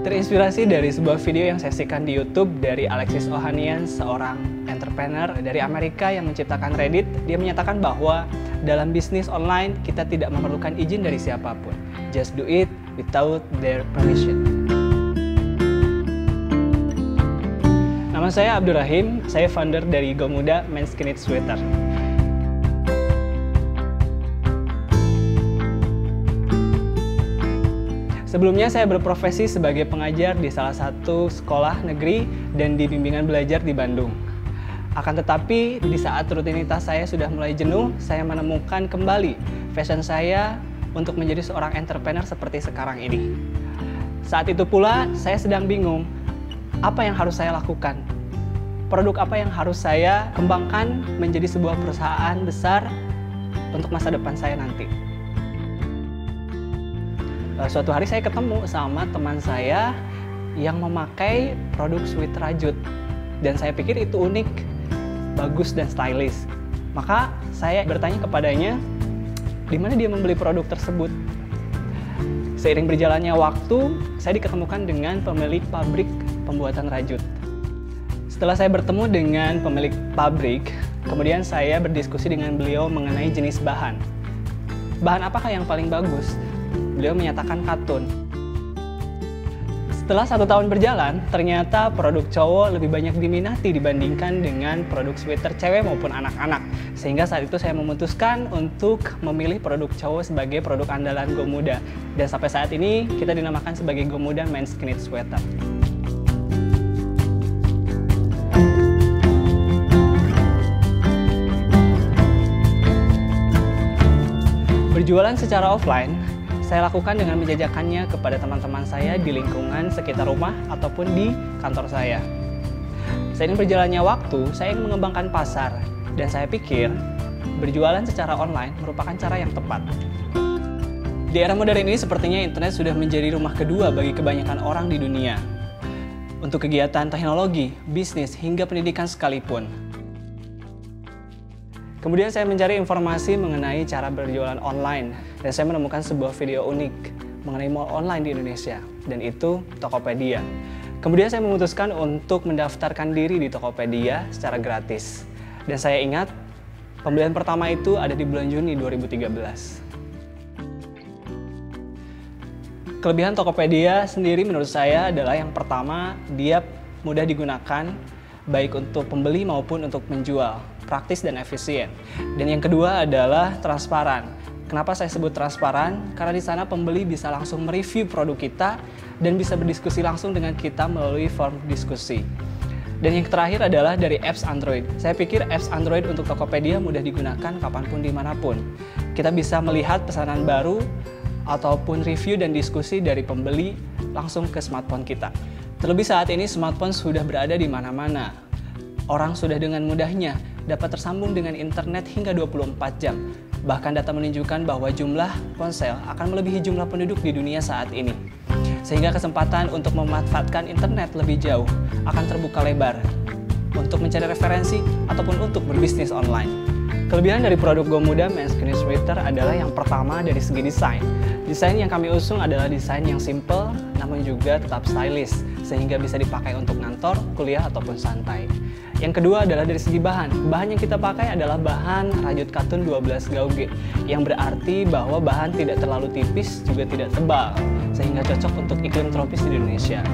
Terinspirasi dari sebuah video yang saya saksikan di YouTube dari Alexis Ohanian, seorang entrepreneur dari Amerika yang menciptakan Reddit. Dia menyatakan bahwa dalam bisnis online kita tidak memerlukan izin dari siapa pun. Just do it without their permission. Nama saya Abdul Rahim, saya founder dari GoMuda Men's Sweater. Sebelumnya saya berprofesi sebagai pengajar di salah satu sekolah negeri dan di bimbingan belajar di Bandung. Akan tetapi di saat rutinitas saya sudah mulai jenuh, saya menemukan kembali fashion saya untuk menjadi seorang entrepreneur seperti sekarang ini. Saat itu pula saya sedang bingung, apa yang harus saya lakukan? Produk apa yang harus saya kembangkan menjadi sebuah perusahaan besar untuk masa depan saya nanti? Eh, suatu hari saya ketemu sama teman saya yang memakai produk sweet rajut dan saya pikir itu unik, bagus dan stylish. Maka saya bertanya kepadanya di mana dia membeli produk tersebut. Seiring berjalannya waktu, saya diketemukan dengan pemilik pabrik pembuatan rajut. Setelah saya bertemu dengan pemilik pabrik, kemudian saya berdiskusi dengan beliau mengenai jenis bahan. Bahan apakah yang paling bagus? Beliau menyatakan katun. Setelah satu tahun berjalan, ternyata produk cowok lebih banyak diminati dibandingkan dengan produk sweater cewek maupun anak-anak. Sehingga saat itu saya memutuskan untuk memilih produk cowok sebagai produk andalan Gomuda. Dan sampai saat ini kita dinamakan sebagai Gomuda Men's Knit Sweater. Berjualan secara offline saya lakukan dengan menjajakannya kepada teman-teman saya di lingkungan sekitar rumah ataupun di kantor saya. Seiring berjalannya waktu, saya ingin mengembangkan pasar dan saya pikir berjualan secara online merupakan cara yang tepat. Di era modern ini sepertinya internet sudah menjadi rumah kedua bagi kebanyakan orang di dunia. Untuk kegiatan teknologi, bisnis, hingga pendidikan sekalipun. Kemudian saya mencari informasi mengenai cara berjualan online dan saya menemukan sebuah video unik mengenai mall online di Indonesia dan itu Tokopedia. Kemudian saya memutuskan untuk mendaftarkan diri di Tokopedia secara gratis. Dan saya ingat pembelian pertama itu ada di bulan Juni 2013. Kelebihan Tokopedia sendiri menurut saya adalah yang pertama dia mudah digunakan baik untuk pembeli maupun untuk menjual praktis dan efisien. Dan yang kedua adalah transparan. Kenapa saya sebut transparan? Karena di sana pembeli bisa langsung mereview produk kita dan bisa berdiskusi langsung dengan kita melalui form diskusi. Dan yang terakhir adalah dari apps Android. Saya pikir apps Android untuk Tokopedia mudah digunakan kapan pun di mana pun. Kita bisa melihat pesanan baru ataupun review dan diskusi dari pembeli langsung ke smartphone kita. Terlebih saat ini smartphone sudah berada di mana-mana. Orang sudah dengan mudahnya dapat tersambung dengan internet hingga 24 jam. Bahkan data menunjukkan bahwa jumlah ponsel akan melebihi jumlah penduduk di dunia saat ini. Sehingga kesempatan untuk memanfaatkan internet lebih jauh akan terbuka lebar untuk mencari referensi ataupun untuk berbisnis online. Kelebihan dari produk GoMuda Men's Skinny Sweater adalah yang pertama dari segi desain. Desain yang kami usung adalah desain yang simple namun juga tetap stylish sehingga bisa dipakai untuk kantor, kuliah ataupun santai. Yang kedua adalah dari segi bahan. Bahan yang kita pakai adalah bahan rajut katun 12 gauge, yang berarti bahwa bahan tidak terlalu tipis juga tidak tebal, sehingga cocok untuk iklim tropis di Indonesia.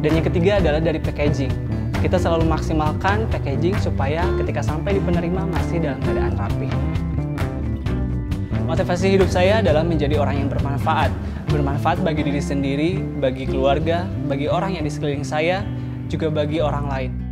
Dan yang ketiga adalah dari packaging. Kita selalu maksimalkan packaging supaya ketika sampai di penerima masih dalam keadaan rapi. Motivasi hidup saya adalah menjadi orang yang bermanfaat. Bermanfaat bagi diri sendiri, bagi keluarga, bagi orang yang di sekeliling saya, juga bagi orang lain.